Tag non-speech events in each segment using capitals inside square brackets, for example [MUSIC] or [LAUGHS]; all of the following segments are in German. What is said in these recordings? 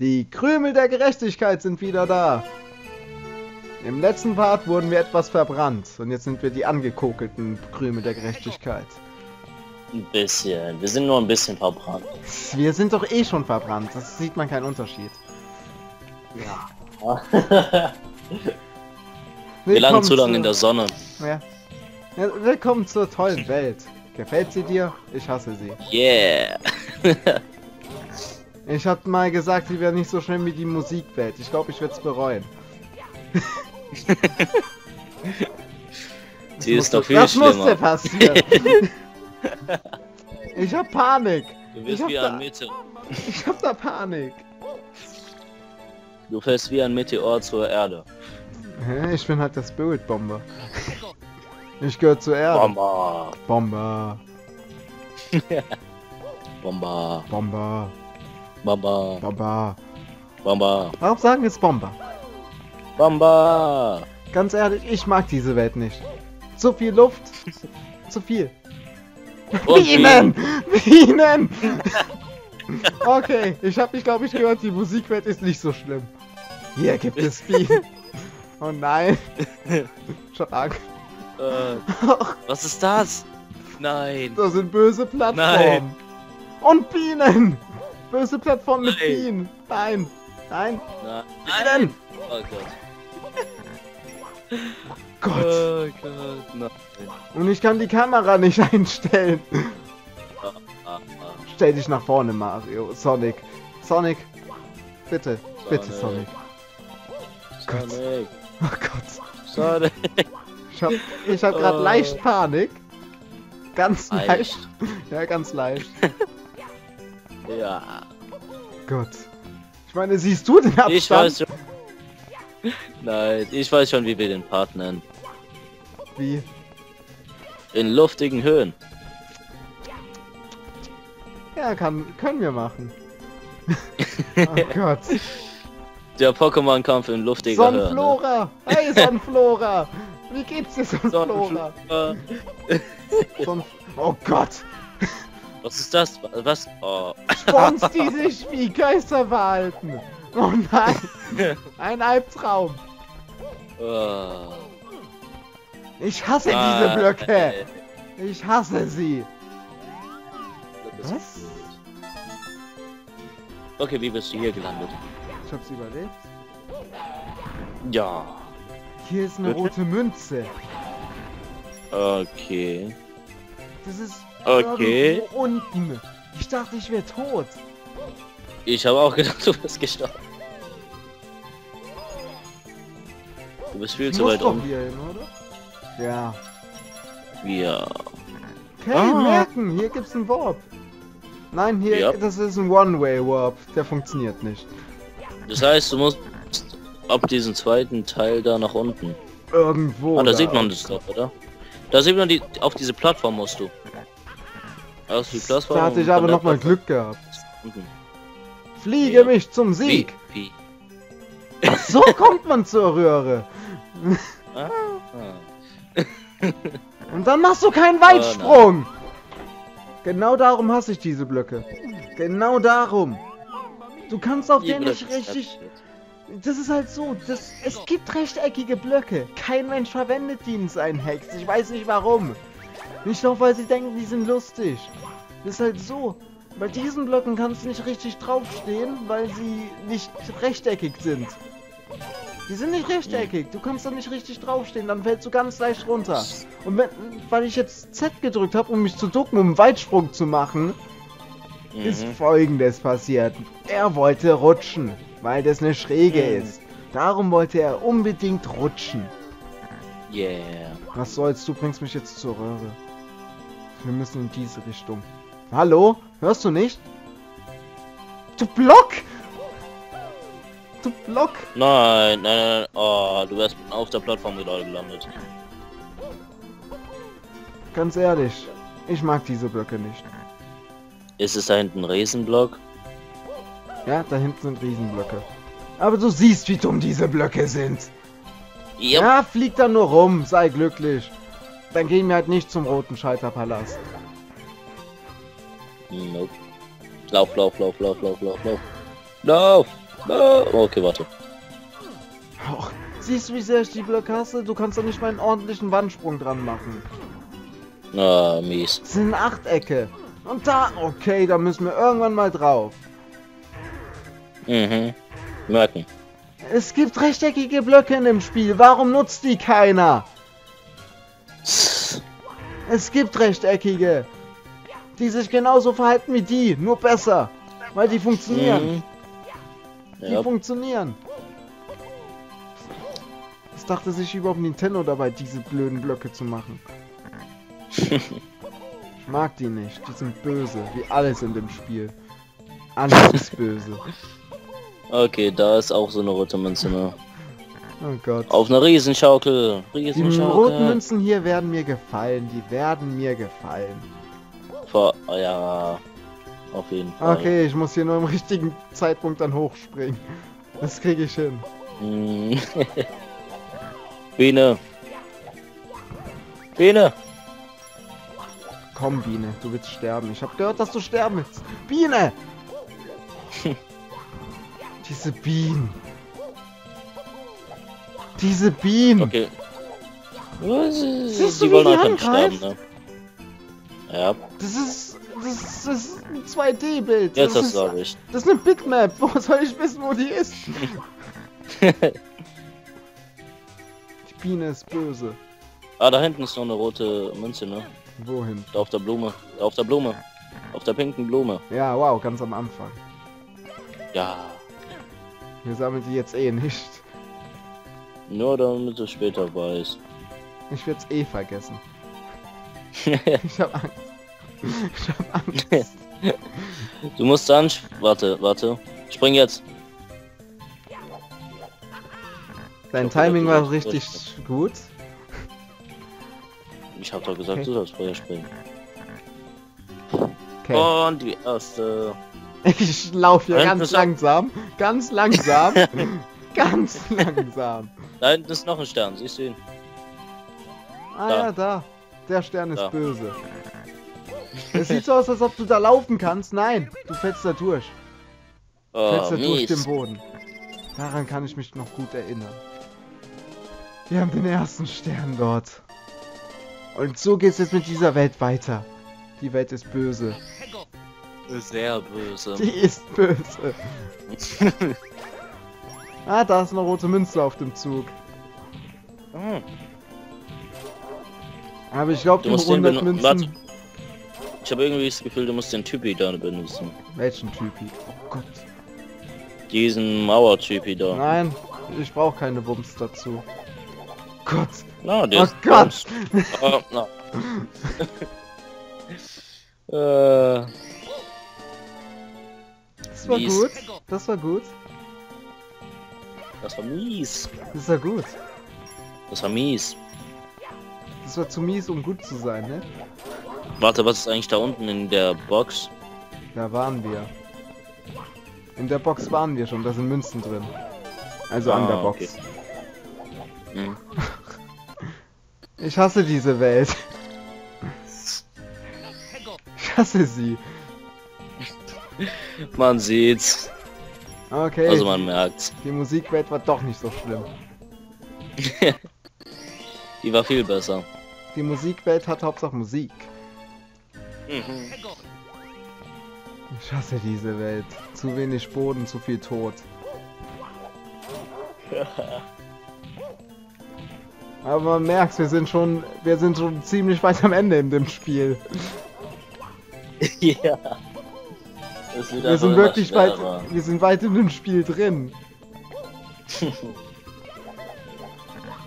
Die Krümel der Gerechtigkeit sind wieder da. Im letzten Part wurden wir etwas verbrannt und jetzt sind wir die angekokelten Krümel der Gerechtigkeit. Ein bisschen. Wir sind nur ein bisschen verbrannt. Wir sind doch eh schon verbrannt, das sieht man keinen Unterschied. Ja. [LAUGHS] wir landen zu lange in der Sonne. Ja. ja. Willkommen zur tollen Welt. Gefällt sie dir? Ich hasse sie. Yeah. [LAUGHS] ich hab mal gesagt, sie wäre nicht so schlimm wie die Musikwelt. Ich glaube, ich werde es bereuen. [LAUGHS] sie ist doch viel das schlimmer. Das musste passieren. [LAUGHS] ich hab Panik. Du ich wie ein Meteor. [LAUGHS] Ich hab da Panik. Du fällst wie ein Meteor zur Erde. Ich bin halt der Spirit Bomber. Ich gehöre zur Erde. Bomber. Bomber. Bomber. Bomber. Bomber. Bomber. Bomber. Warum sagen jetzt Bomber? Bomber. Ganz ehrlich, ich mag diese Welt nicht. Zu viel Luft. Zu viel. Bienen! Bienen! okay, ich habe mich glaube ich gehört, die Musikwelt ist nicht so schlimm. Hier gibt es Bienen. [LAUGHS] Oh nein. [LAUGHS] Stark. Äh, was ist das? Nein. Das sind böse Plattformen. Nein. Und Bienen! Böse Plattform mit Nein. Bienen. Nein. Nein. Nein. Bienen! Oh Gott. Gott. Oh Gott. Nein. Und ich kann die Kamera nicht [LAUGHS] einstellen. Ah, ah. Stell dich nach vorne, Mario. Sonic. Sonic. Bitte. Bitte, Sonic. Sonic. Sonic. Oh Gott. Sonic. Ich hab, ich hab grad Oh. leicht Panik. Ganz leicht. Leicht. Ja, ganz leicht. [LAUGHS] Ja. Gott. Ich meine, siehst du den Abstand? Ich weiß schon. Nein, ich weiß schon, wie wir den Part nennen. Wie? In luftigen Höhen. Ja, kann, können wir machen. [LAUGHS] oh Gott. Der Pokémon-Kampf in luftiger Höhe. Sonnenflora! Hey, [LAUGHS] Sonnenflora! Wie geht's dir, Ne? Sonnenflora? Sonnenflora. Sonn oh Gott! Was ist das? Was? Oh. Spons, die [LAUGHS] sich wie Geister verhalten! Oh nein! [LAUGHS] Ein Albtraum! Oh. Ich hasse Ah, diese Blöcke! ey. Ich hasse sie! Was? Okay, wie bist du hier gelandet? Ich hab's überlebt. Ja. Hier ist eine Bitte? rote Münze. Okay. Das ist Okay. unten. Ich dachte, ich wäre tot. Ich habe auch gedacht, [LAUGHS] du bist gestorben. Du bist viel Ich zu weit doch um. hier hin, oder? Ja. Ja. Okay, Ah. merken, hier gibt's einen Warp. Nein, hier, Ja. das ist ein One-Way-Warp. Der funktioniert nicht. Das heißt, du musst ab diesem zweiten Teil da nach unten. Irgendwo. Ah, da da. sieht man das doch, oder? Da sieht man die. Auf diese Plattform musst du. Auf die Plattform. Da hatte ich aber von der noch mal Plattform Glück gehabt. Fliege Ja. mich zum Wie? Sieg. Wie? So [LAUGHS] kommt man zur Röhre. Ah. Und dann machst du keinen Weitsprung. genau darum hasse ich diese Blöcke. Genau darum. Du kannst auf Hier den nicht richtig... Das ist halt so, das, es gibt rechteckige Blöcke. Kein Mensch verwendet die in seinen Hacks. Ich weiß nicht warum. Nicht nur, weil sie denken, die sind lustig. Das ist halt so. Bei diesen Blöcken kannst du nicht richtig draufstehen, weil sie nicht rechteckig sind. Die sind nicht rechteckig. Du kannst da nicht richtig draufstehen, dann fällst du ganz leicht runter. Und wenn, weil ich jetzt Z gedrückt habe, um mich zu ducken, um einen Weitsprung zu machen, ist Mhm. folgendes passiert. Er wollte rutschen, weil das eine Schräge Mhm. ist. Darum wollte er unbedingt rutschen. Yeah. Was soll's, du bringst mich jetzt zur Röhre. Wir müssen in diese Richtung. Hallo? Hörst du nicht? Du Block! Du Block! Nein, nein, nein. Oh, du wärst auf der Plattform wieder gelandet. Ganz ehrlich, ich mag diese Blöcke nicht. Ist es da hinten ein Riesenblock? Ja, da hinten sind Riesenblöcke. Aber du siehst, wie dumm diese Blöcke sind. Yep. Ja, flieg da nur rum, sei glücklich. Dann gehen wir halt nicht zum roten Scheiterpalast. Nope. Lauf, lauf, lauf, lauf, lauf, lauf, lauf. Lauf! Ah, okay, warte. Oh, siehst du, wie sehr ich die Blöcke hasse? Du kannst doch nicht mal einen ordentlichen Wandsprung dran machen. Ah, mies. Das sind Achtecke. Und da, okay, da müssen wir irgendwann mal drauf. Mhm. Merken. Es gibt rechteckige Blöcke in dem Spiel. Warum nutzt die keiner? Es gibt rechteckige. Die sich genauso verhalten wie die, nur besser. Weil die funktionieren. Mhm. Die Ja, funktionieren. Was dachte sich überhaupt Nintendo dabei, diese blöden Blöcke zu machen? [LAUGHS] Ich mag die nicht. Die sind böse, wie alles in dem Spiel. Alles ist böse. okay, da ist auch so eine rote Münze, ne? Oh Gott. Auf einer Riesenschaukel. Die Riesenschaukel. roten Münzen hier werden mir gefallen. Die werden mir gefallen. Vor, ja, auf jeden Fall. Okay, ich muss hier nur im richtigen Zeitpunkt dann hochspringen. Das kriege ich hin. Mhm. [LAUGHS] Biene. Biene. Komm, Biene, du willst sterben. Ich habe gehört, dass du sterben willst. Biene! [LAUGHS] Diese Bienen. Diese Bienen. Okay. Siehst du, die wie wollen die einfach nicht sterben, angreift? ne? Ja, Das ist. Das ist, das ist ein 2D-Bild. jetzt das, ist, du erwischt. das ist eine Bitmap. Wo soll ich wissen, wo die ist? [LAUGHS] Die Biene ist böse. ah, da hinten ist noch eine rote Münze, ne? Wohin? Da auf der Blume. Da auf der Blume. Auf der pinken Blume. Ja, wow, ganz am Anfang. Ja. Wir sammeln die jetzt eh nicht. Nur damit du später weißt. Ich werde es eh vergessen. [LAUGHS] Ich hab Angst. Ich hab Angst. [LAUGHS] du musst dann... Warte, warte. Spring jetzt. Dein hab Timing war richtig sollst- gut. Ich hab doch gesagt, Okay. du sollst vorher springen. Okay. Und die erste... [LAUGHS] Ich laufe hier ganz langsam. Ganz langsam. ganz langsam. Da hinten ist noch ein Stern, siehst du ihn? Ah Da. ja, da. Der Stern ist Da. böse. Es sieht so aus, als ob du da laufen kannst. Nein, du fällst da durch. Du Oh, fällst da durch den mies. Boden. Daran kann ich mich noch gut erinnern. Wir haben den ersten Stern dort. Und so geht's jetzt mit dieser Welt weiter. Die Welt ist böse. Sehr böse. Die ist böse. [LAUGHS] ah, da ist eine rote Münze auf dem Zug. Hm. Aber ich glaube, Du die musst den 100 benu- Münzen... Ich habe irgendwie das Gefühl, du musst den Typi da benutzen. Welchen Typi? Oh Gott. Diesen Mauertypi da. Nein, ich brauche keine Wumms dazu. Gott. Na, der Oh ist Gott. Oh, na. [LAUGHS] äh, Das war Mies. gut. Das war gut. Das war mies. Das war gut. Das war mies. Das war zu mies, um gut zu sein, ne? Warte, was ist eigentlich da unten in der Box? Da waren wir. In der Box waren wir schon, da sind Münzen drin. Also an Ah, der Box. okay. Hm. [LAUGHS] Ich hasse diese Welt. [LAUGHS] Ich hasse sie. Man sieht's. Okay, Also man merkt's. die Musikwelt war doch nicht so schlimm. [LAUGHS] Die war viel besser. Die Musikwelt hat Hauptsache Musik. Mhm. Ich hasse diese Welt. Zu wenig Boden, zu viel Tod. [LAUGHS] Aber man merkt, wir sind schon, wir sind schon ziemlich weit am Ende in dem Spiel. [LAUGHS] ja. Wird Wir sind wirklich weit, wir sind weit in dem Spiel drin. [LAUGHS]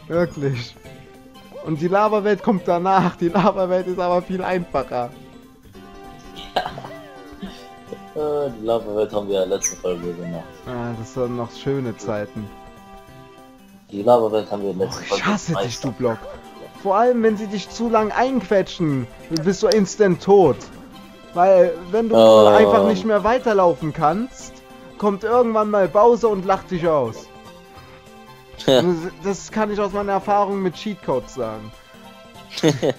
Wirklich. Und die Lava-Welt kommt danach. Die Lava-Welt ist aber viel einfacher. [LAUGHS] Äh, die Lava-Welt haben wir ja letzte Folge gemacht. Ah, das waren noch schöne Zeiten. Die Lava-Welt haben wir in Och, letzter ich Folge hasse dich, du Block. Vor allem, wenn sie dich zu lang einquetschen, bist du instant tot. Weil, wenn du Oh. einfach nicht mehr weiterlaufen kannst, kommt irgendwann mal Bowser und lacht dich aus. [LAUGHS] Das, kann ich aus meiner Erfahrung mit Cheatcodes sagen. [LAUGHS]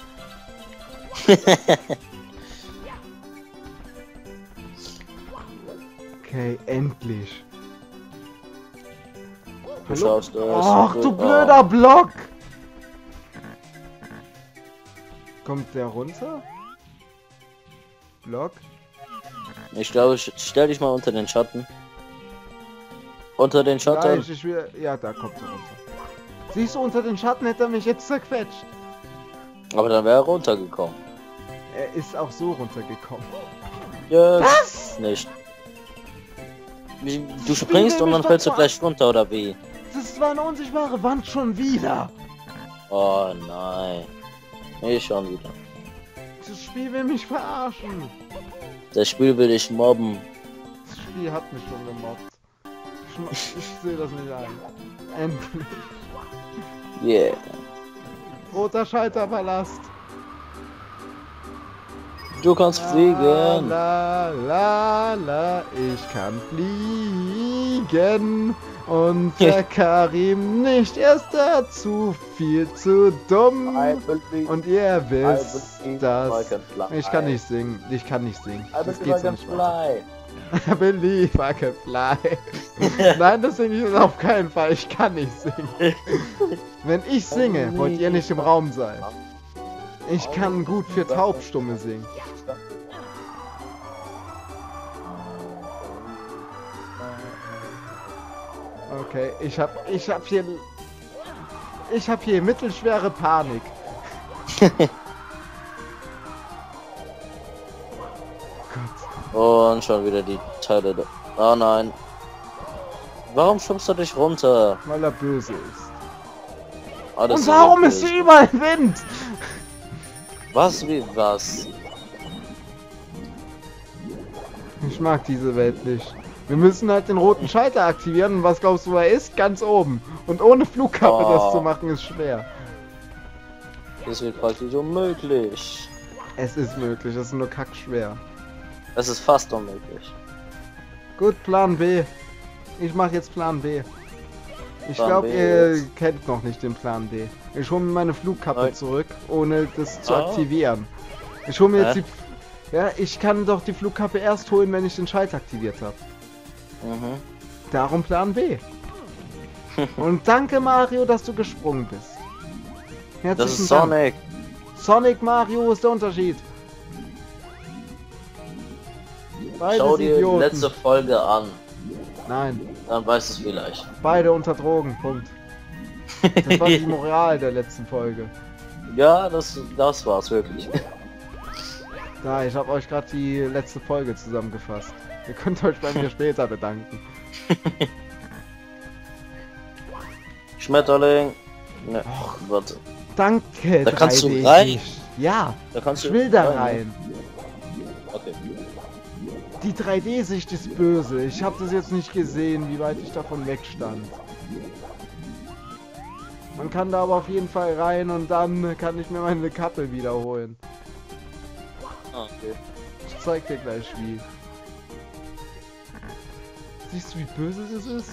Okay, endlich. Du schaffst es. Ach, du Oh. blöder Block! Kommt der runter? Block? Ich glaube, stell dich mal unter den Schatten. Unter den Schatten. Gleich, ich will... Ja, da kommt er runter. Siehst du, unter den Schatten hätte er mich jetzt zerquetscht. Aber dann wäre er runtergekommen. Er ist auch so runtergekommen. Yes. Was? Nicht. Du springst und dann fällst du gleich runter, oder wie? Das war eine unsichtbare Wand schon wieder. Oh nein. Ich schon wieder. Das Spiel will mich verarschen. Das Spiel will dich mobben. Das Spiel hat mich schon gemobbt. Ich, ich sehe das nicht ein. Endlich. Yeah. Roter Schalterpalast. Du kannst fliegen. La, la, la, ich kann fliegen. Und der Karim nicht erst dazu, viel zu dumm. Und ihr wisst I das. can fly. Ich kann nicht singen. Ich kann nicht singen. I Das geht so nicht weiter. fly. I believe I can fly. Nein, das singe ich auf keinen Fall. Ich kann nicht singen. [LAUGHS] Wenn ich singe, wollt ihr nicht im Raum sein. Ich kann gut für Taubstumme singen. Okay, ich hab, ich hab hier, ich hab hier mittelschwere Panik. [LAUGHS] Und schon wieder die Teile da. Oh nein. Warum schubst du dich runter? weil er böse ist. Ah, Und warum ist hier überall Wind? Was wie was? Ich mag diese Welt nicht. Wir müssen halt den roten Schalter aktivieren. Und was glaubst du, er ist? Ganz oben. Und ohne Flugkappe das Oh. zu machen, ist schwer. Das wird praktisch unmöglich. Es ist möglich, es ist nur kackschwer. Es ist fast unmöglich. Gut, Plan B. Ich mache jetzt Plan B. Ich glaube, ihr jetzt. kennt noch nicht den Plan B. Ich hole mir meine Flugkappe Nein. zurück, ohne das zu Ah. aktivieren. Ich hole mir jetzt Hä? die... Ja, ich kann doch die Flugkappe erst holen, wenn ich den Schalter aktiviert habe. Mhm. Darum Plan B. Und danke Mario, dass du gesprungen bist. Herzlichen Das ist Dank. Sonic. Sonic Mario ist der Unterschied. Beides Schau dir die Idioten. letzte Folge an. Nein, Dann weißt du es vielleicht. beide unter Drogen. Punkt. Das war die [LAUGHS] Moral der letzten Folge. ja, das, das war's wirklich. Da, ich habe euch gerade die letzte Folge zusammengefasst. Ihr könnt euch bei mir später bedanken. Schmetterling. Ne, warte. Danke, Da kannst du 3D rein? Ja, Da kannst ich will da rein. Okay. Die 3D-Sicht ist böse. Ich habe das jetzt nicht gesehen, wie weit ich davon weg stand. Man kann da aber auf jeden Fall rein und dann kann ich mir meine Kappe wiederholen. Ah, okay. Ich zeig dir gleich wie. Siehst du, wie böse das ist?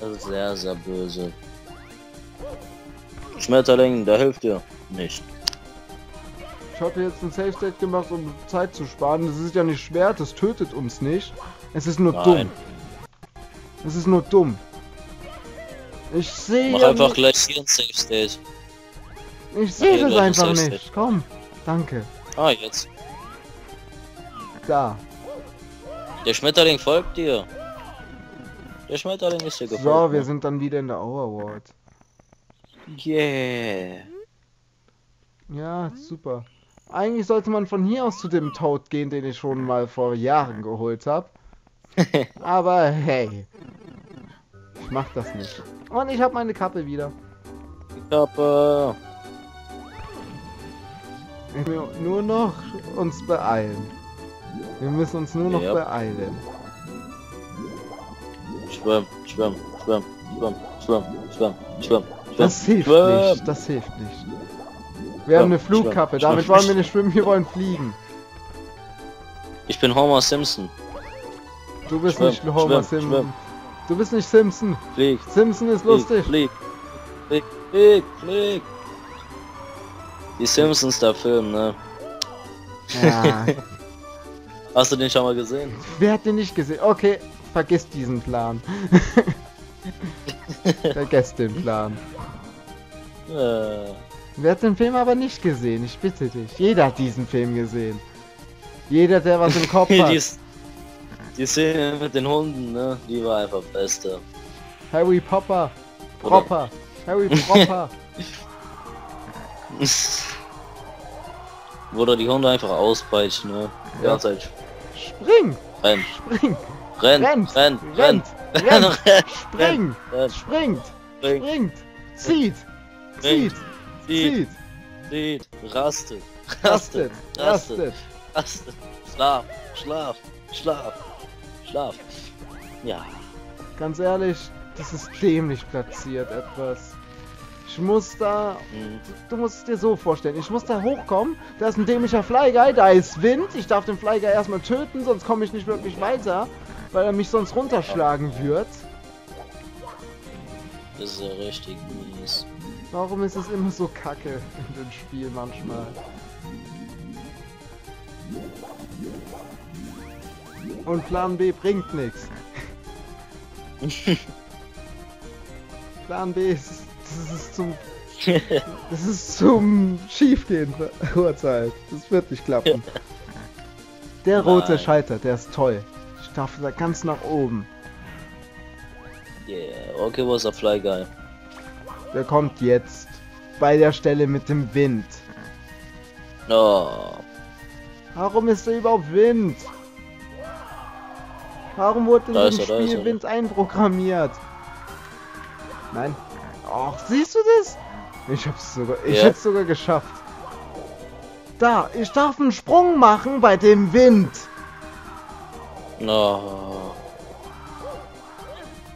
Das ist sehr, sehr böse. Schmetterling, der hilft dir nicht. Ich habe jetzt ein Safe State gemacht, um Zeit zu sparen. Das ist ja nicht schwer, das tötet uns nicht. Es ist nur Nein. dumm. Es ist nur dumm. Ich sehe Mach ja einfach nicht- gleich hier ein Safe State. Ich sehe das einfach nicht. Komm. Danke. Ah, jetzt. Da. Der Schmetterling folgt dir. Der Schmetterling ist dir gefolgt. So, wir ne? sind dann wieder in der Overworld. Yeah. Ja, super. Eigentlich sollte man von hier aus zu dem Toad gehen, den ich schon mal vor Jahren geholt habe. [LAUGHS] Aber hey. Ich mach das nicht. Und ich habe meine Kappe wieder. Ich hab, Wir nur noch uns beeilen. Wir müssen uns nur noch Ja. beeilen. schwimm, schwimm, schwimm, schwimm, schwimm, schwimm, schwimm, Das hilft schwimm. nicht. Das hilft nicht. Wir haben eine Flugkappe. schwimm, Damit wollen wir nicht schwimmen, wir wollen fliegen. Ich bin Homer Simpson. Du bist nicht Homer Simpson. Du bist nicht Simpson. Flieg, Simpson ist flieg, lustig. flieg, flieg, flieg, flieg. Die Simpsons, der Film, ne? Ja, [LAUGHS] Hast du den schon mal gesehen? wer hat den nicht gesehen? Okay, vergiss diesen Plan. [LAUGHS] Vergesst den Plan. Äh, Wer hat den Film aber nicht gesehen? Ich bitte dich. Jeder hat diesen Film gesehen. Jeder, der was im Kopf [LAUGHS] die, hat. ist- die Szene mit den Hunden, ne? Die war einfach beste. Harry Popper. Propper. Harry Popper. [LAUGHS] Wo da die Hunde einfach auspeitschen, ne? Die Ja. ganze Zeit Spring! rennt, Spring! rennt, Rennt! rennt, Rennt! rennt, [LAUGHS] Spring! Springt! Springt! Zieht! Springt. Zieht! zieht, Zieht! zieht, rastet, rastet, Rastet! rastet, Rastet! rastet, schlaf, schlaf, schlaf, schlaf. Ja, Ganz ehrlich, das ist dämlich platziert etwas. Ich muss da hm, Du musst es dir so vorstellen, ich muss da hochkommen, da ist ein dämlicher Flyguy, da ist Wind, ich darf den Flyguy erstmal töten, sonst komme ich nicht wirklich weiter, weil er mich sonst runterschlagen wird. das ist ja richtig mies. Warum ist es immer so kacke in dem Spiel manchmal? Und Plan B bringt nichts. [LAUGHS] Plan B ist, das ist zum, das ist zum Schiefgehen verurteilt. [LAUGHS] Das wird nicht klappen. [LAUGHS] Der rote Nein. Schalter, der ist toll. Ich darf da ganz nach oben. Yeah, okay, ist der Fly Guy? Der kommt jetzt. Bei der Stelle mit dem Wind. Oh, Warum ist da überhaupt Wind? Warum wurde in ist Spiel. Wind einprogrammiert? Nein. Ach, siehst du das? Ich hab's sogar, ich Ja. hab's sogar geschafft. Da, ich darf einen Sprung machen bei dem Wind. no.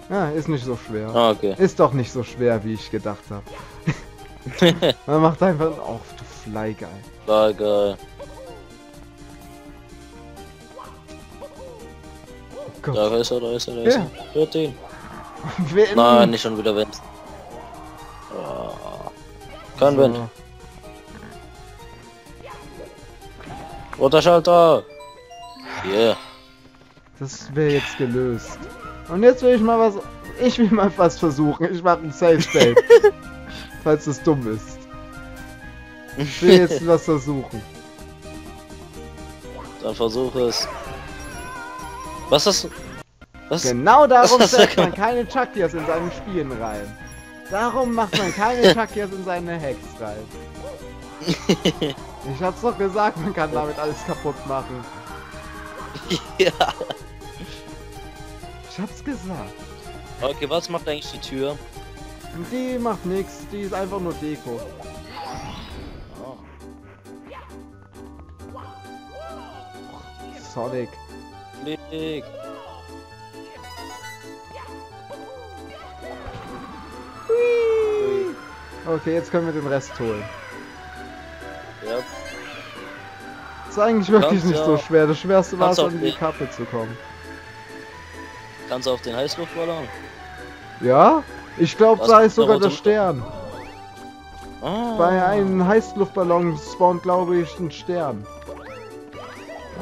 Ja, ist nicht so schwer. Ah, okay. Ist doch nicht so schwer, wie ich gedacht habe. [LAUGHS] Man macht einfach, oh, du Flyguy. Fly Guy. Oh Gott. Da ist er, da ist er, da ist Ja. er. Hört ihn. Nein, nicht schon wieder Wind. Oh. Kein So. Wind. Roter Schalter. Yeah. Das wäre jetzt gelöst. Und jetzt will ich mal was. Ich will mal was versuchen. Ich mache ein Safe State. [LAUGHS] falls es dumm ist. Ich will jetzt was versuchen. Dann versuch es. Was ist das? Was? Genau darum setzt man keine Chuckiers in seinen Spielen rein. Darum macht man keine [LAUGHS] Chuckiers in seine Hacks rein. Ich hab's doch gesagt, man kann damit alles kaputt machen. [LAUGHS] ja. Ich hab's gesagt. Okay, was macht eigentlich die Tür? Die macht nix, die ist einfach nur Deko. Oh. Sonic. Okay, jetzt können wir den Rest holen. Ja, Ist eigentlich wirklich Kannst nicht ja- so schwer. Das Schwerste war es, an die. Kappe zu kommen. kannst du auf den Heißluftballon? Ja? Ich glaube, da ist sogar der Stern. Ah. Bei einem Heißluftballon spawnt, glaube ich, ein Stern.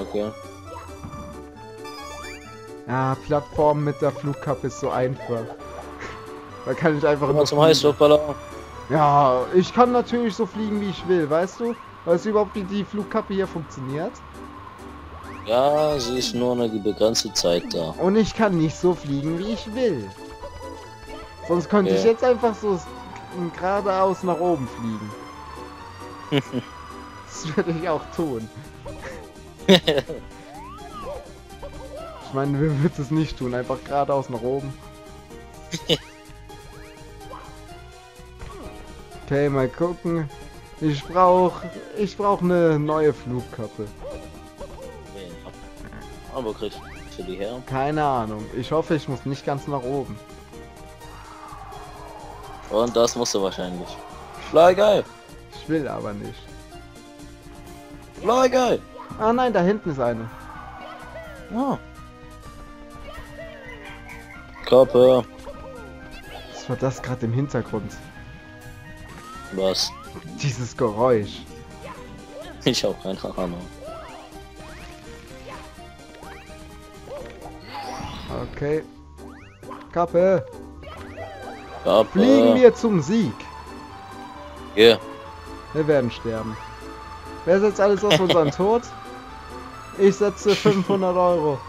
Okay. Ja, Plattform mit der Flugkappe ist so einfach. [LAUGHS] Da kann ich einfach nur zum. Heißluftballon. Ja, ich kann natürlich so fliegen, wie ich will, weißt du? Weißt du überhaupt, wie die Flugkappe hier funktioniert? Ja, sie ist nur eine begrenzte Zeit da. Und ich kann nicht so fliegen, wie ich will. Sonst könnte ich Ja. jetzt einfach so geradeaus nach oben fliegen. [LAUGHS] Das würde ich auch tun. [LAUGHS] Ich meine, wer wird es nicht tun? Einfach geradeaus nach oben. [LAUGHS] Okay, mal gucken. Ich brauch, ich brauch eine neue Flugkappe. Aber kriegst du die her? Keine Ahnung. Ich hoffe, ich muss nicht ganz nach oben. Und das musst du wahrscheinlich. Fly geil! Ich will aber nicht. Fly geil! Ah nein, da hinten ist eine. Ah. Kappe. Was war das gerade im Hintergrund? Was? Dieses Geräusch. Ich hab keine Ahnung. Okay. Kappe. Papa. Fliegen wir zum Sieg. Yeah. Wir werden sterben. Wer setzt alles auf unseren [LAUGHS] Tod? Ich setze 500 Euro.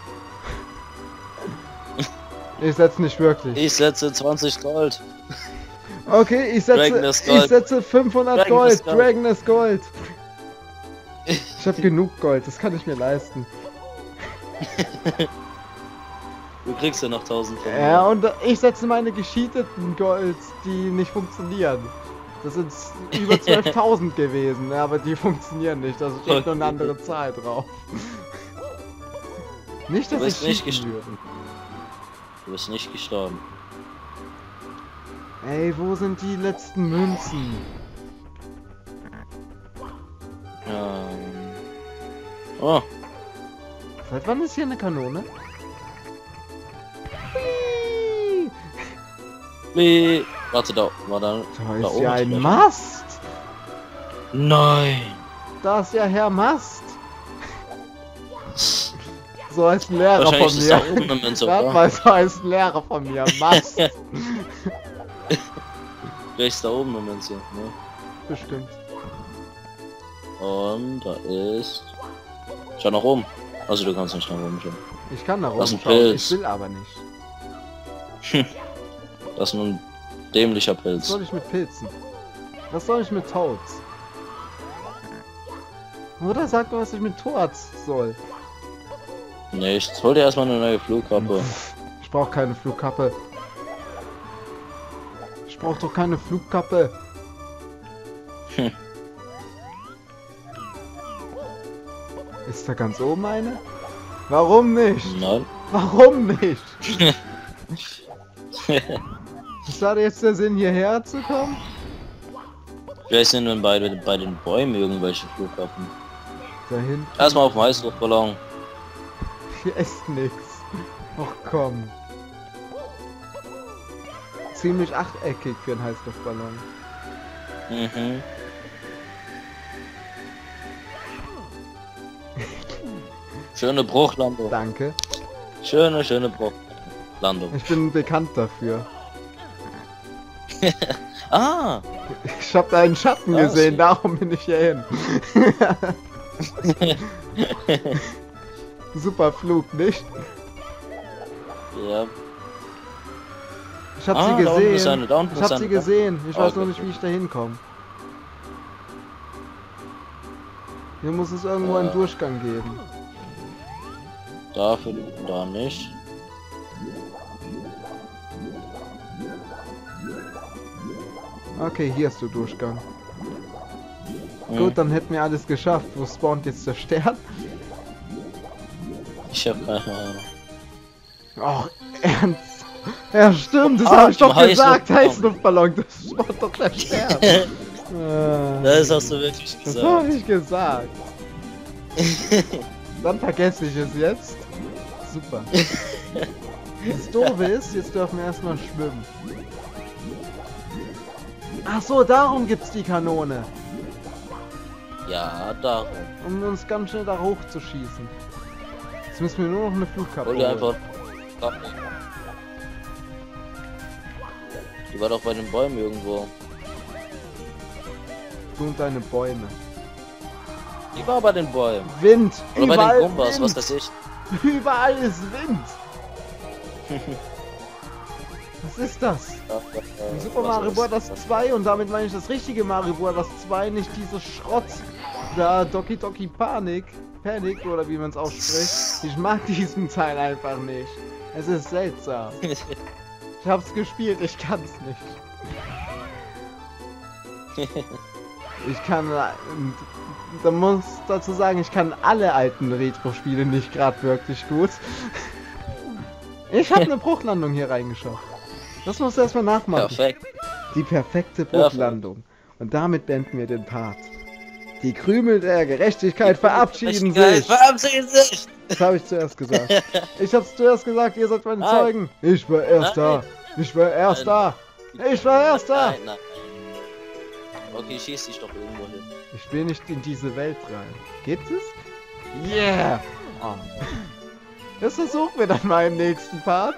[LAUGHS] Ich setze nicht wirklich. Ich setze 20 Gold. Okay, ich setze, ich setze 500 Dragon Gold. ist Gold. Dragon ist Gold. [LAUGHS] Ich habe genug Gold, das kann ich mir leisten. Du kriegst ja noch 1000 von mir. Ja, und ich setze meine gescheateten Golds, die nicht funktionieren. Das sind [LAUGHS] über 12.000 gewesen, aber die funktionieren nicht. Da steht nur eine Okay. andere Zahl drauf. Nicht, dass Du bist ich nicht gestorben. Du bist nicht gestorben. Ey, wo sind die letzten Münzen? Ähm. Oh, Seit wann ist hier eine Kanone? Wie. Warte da, war da. Da Da ist oben ja ein. Mast! Nein! Da ist ja Herr Mast! So heißt ein Lehrer von ist da mir. oder? mal, so heißt ein Lehrer von mir. Mast! [LAUGHS] Ist da oben eine Münze, ne? Bestimmt. Und da ist. Schau nach oben. Also du kannst nicht nach oben schauen. Ich kann ein rumschauen, Pilz. ich will aber nicht. [LAUGHS] Das ist ein dämlicher Was Pilz. soll ich mit Pilzen? Was soll ich mit Toads? Oder sag mir, was ich mit Toads soll. Nichts. Hol dir erstmal eine neue Flugkappe. Ich brauche keine Flugkappe. Ich brauche doch keine Flugkappe. Hm. Ist da ganz oben eine? Warum nicht? Nein. Warum nicht? [LAUGHS] Ist da jetzt der Sinn, hierher zu kommen? Vielleicht sind dann bei, bei den Bäumen irgendwelche Flugkappen. Da hinten. Erstmal auf dem Heißluftballon. Hier ist nix. Och komm. Ziemlich achteckig für einen Heißluftballon. Mhm. Schöne Bruchlandung. Danke. Schöne, schöne Bruchlandung. Ich bin bekannt dafür. [LAUGHS] Ah! Ich habe da einen Schatten Ah, gesehen, shit. darum bin ich hier hin. [LAUGHS] [LAUGHS] Super Flug, nicht? Ja. Ich hab ah, sie gesehen. eine, Ich hab sie eine. gesehen. Ich weiß Okay. nur nicht, wie ich da hinkomme. Hier muss es irgendwo einen Äh. Durchgang geben. Dafür, da nicht. Okay, hier ist der Durchgang. Hm. Gut, dann hätten wir alles geschafft. Wo spawnt jetzt der Stern? Ich hab keine Ahnung. Och, [LAUGHS] ernst? Ja, stimmt, das Ah, habe ich doch im gesagt. Heißluftballon. Das spawnt doch der. Äh, [LAUGHS] Das hast du wirklich Das habe gesagt. ich gesagt. [LAUGHS] Dann vergesse ich es jetzt. Super. Das Doofe ist, jetzt dürfen wir erstmal schwimmen. Ach so, darum gibt's die Kanone. Ja, darum. Um uns ganz schnell da hoch zu schießen. Jetzt müssen wir nur noch eine Flugkappe Hol dir holen. Die war doch bei den Bäumen irgendwo. Du und deine Bäume. Die war bei den Bäumen. Wind! Oder bei überall den Gumbas, was Wind! weiß ich. [LAUGHS] Überall ist Wind! [LAUGHS] Was ist das? Ein äh, Super was Mario Bros. das? 2 und damit meine ich das richtige Mario Bros. 2, nicht dieses Schrott. Da Doki Doki Panik, Panic oder wie man es ausspricht. Ich mag diesen Teil einfach nicht. Es ist seltsam. [LAUGHS] Ich hab's gespielt, ich kann's nicht. [LAUGHS] Ich kann, da muss dazu sagen, ich kann alle alten Retro-Spiele nicht gerade wirklich gut. Ich habe eine [LAUGHS] Bruchlandung hier reingeschafft. Das musst du erstmal nachmachen. Perfekt. Die perfekte Bruchlandung. Und damit beenden wir den Part. Die Krümel der Gerechtigkeit verabschieden sich. Verabschieden sich! Das habe ich zuerst gesagt. [LAUGHS] Ich hab's zuerst gesagt, ihr seid meine Nein. Zeugen. Ich war erst da. Nein. Ich war erst da. Ich war erst da. Nein, nein. Okay, schieß dich doch irgendwo hin. Ich will nicht in diese Welt rein. Geht es? Yeah! Oh. Das versuchen wir dann mal im nächsten Part.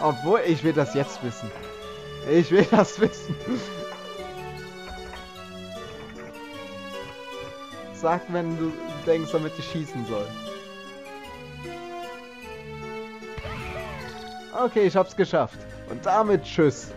Obwohl, ich will das jetzt wissen. Ich will das wissen. Sag, wenn du denkst, damit ich schießen soll. Okay, ich hab's geschafft. Und damit tschüss.